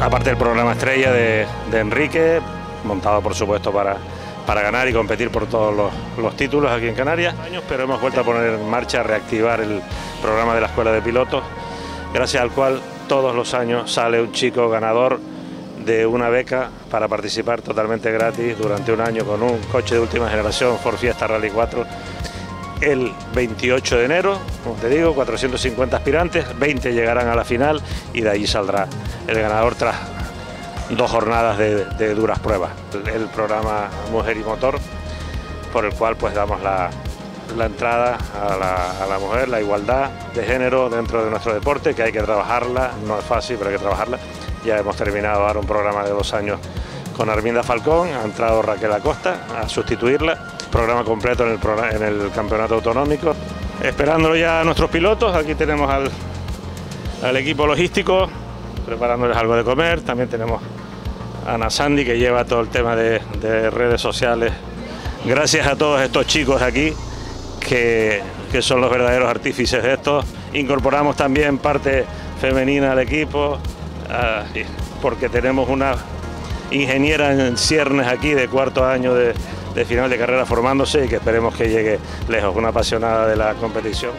aparte del programa estrella de, Enrique, montado por supuesto para, para ganar y competir por todos los, títulos aquí en Canarias, pero hemos vuelto a poner en marcha, a reactivar el programa de la Escuela de Pilotos, gracias al cual todos los años sale un chico ganador de una beca para participar totalmente gratis durante un año con un coche de última generación Ford Fiesta Rally 4 el 28 de enero, como te digo, 450 aspirantes, 20 llegarán a la final y de allí saldrá el ganador tras dos jornadas de, duras pruebas. El, programa Mujer y Motor, por el cual pues damos la, entrada a la, a la, mujer, la igualdad de género dentro de nuestro deporte, que hay que trabajarla, no es fácil, pero hay que trabajarla. Ya hemos terminado ahora un programa de dos años con Arminda Falcón, ha entrado Raquel Acosta a sustituirla programa completo en el, en el campeonato autonómico. Esperándolo ya a nuestros pilotos, aquí tenemos al, al equipo logístico, preparándoles algo de comer, también tenemos a Ana Sandy que lleva todo el tema de, de redes sociales. Gracias a todos estos chicos aquí que, que son los verdaderos artífices de esto. Incorporamos también parte femenina al equipo, ah, porque tenemos una ingeniera en ciernes aquí de cuarto año de, de final de carrera formándose y que esperemos que llegue lejos, una apasionada de la competición.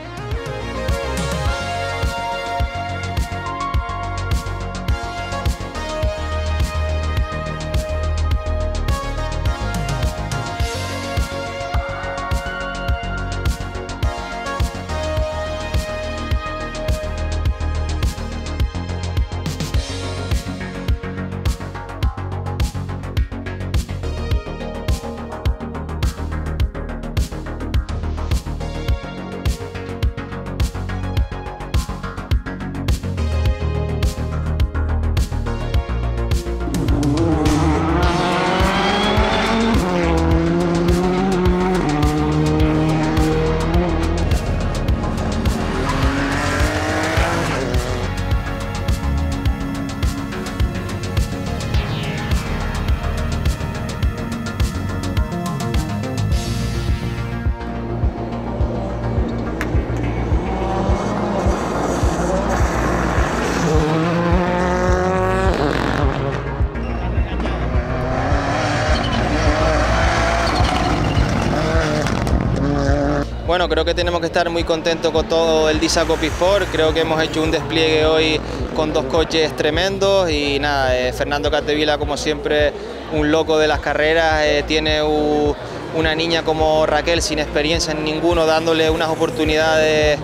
Bueno, creo que tenemos que estar muy contentos con todo el Disaco Sport. Creo que hemos hecho un despliegue hoy con dos coches tremendos y nada, eh, Fernando Catevila como siempre un loco de las carreras, eh, tiene una niña como Raquel sin experiencia en ninguno dándole unas oportunidades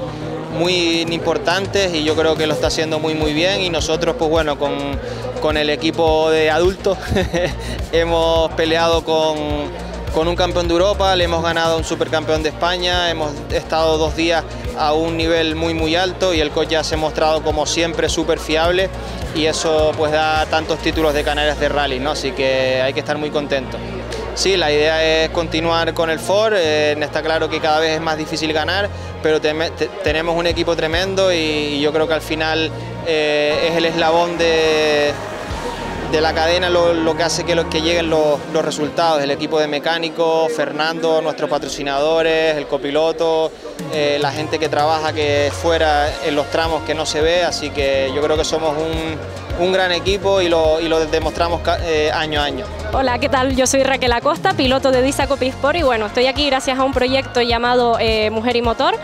muy importantes y yo creo que lo está haciendo muy muy bien y nosotros pues bueno con, con el equipo de adultos hemos peleado con con un campeón de Europa, le hemos ganado a un supercampeón de España, hemos estado dos días a un nivel muy muy alto y el coche ya se ha mostrado como siempre súper fiable y eso pues da tantos títulos de Canarias de rally, ¿no? así que hay que estar muy contentos. Sí, la idea es continuar con el Ford, eh, está claro que cada vez es más difícil ganar, pero tenemos un equipo tremendo y, yo creo que al final eh, es el eslabón de, de la cadena lo, que hace que, que lleguen los, resultados, el equipo de mecánicos, Fernando, nuestros patrocinadores, el copiloto, eh, la gente que trabaja que fuera en los tramos que no se ve, así que yo creo que somos un, gran equipo y lo, demostramos eh, año a año. Hola, ¿qué tal? Yo soy Raquel Acosta, piloto de Disa Copisport y bueno, estoy aquí gracias a un proyecto llamado eh, Mujer y Motor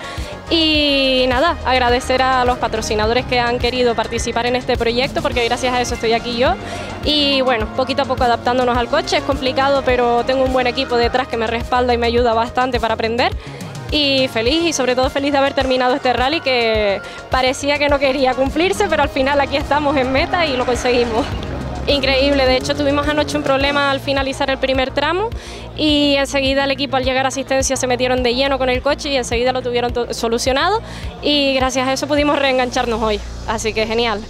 y nada, agradecer a los patrocinadores que han querido participar en este proyecto porque gracias a eso estoy aquí yo. Y bueno, poquito a poco adaptándonos al coche, es complicado pero tengo un buen equipo detrás que me respalda y me ayuda bastante para aprender. Y feliz y sobre todo feliz de haber terminado este rally que parecía que no quería cumplirse, pero al final aquí estamos en meta y lo conseguimos. Increíble, de hecho tuvimos anoche un problema al finalizar el primer tramo y enseguida el equipo al llegar a asistencia se metieron de lleno con el coche y enseguida lo tuvieron solucionado. Y gracias a eso pudimos reengancharnos hoy, así que genial.